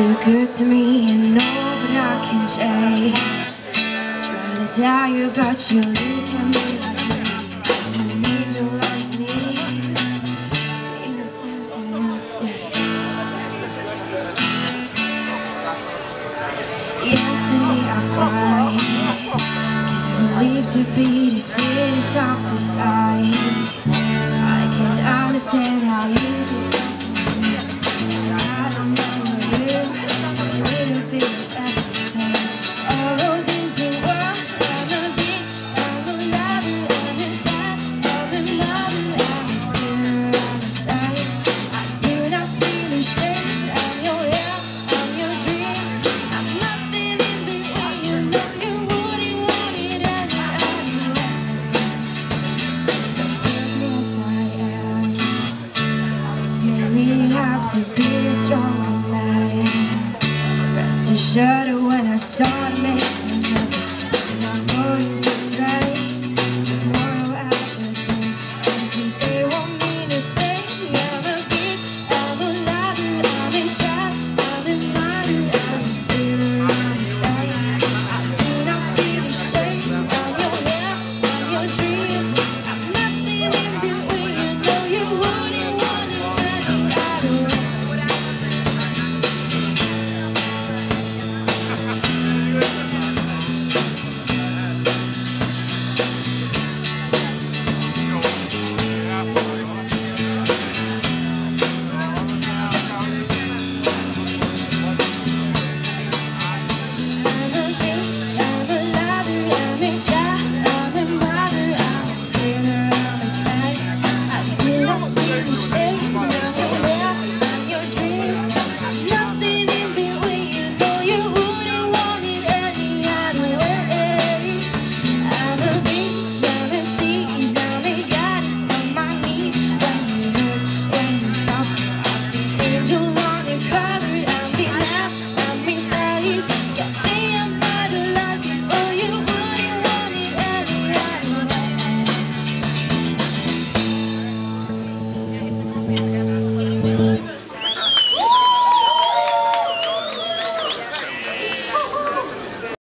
too good to me and know that I can change. Trying to tell you but you look at me An angel like me. Innocent and sweet Yesterday I find Can't believe to be the city soft to side I can't understand how you decide to be a strong man Rest assured when I saw it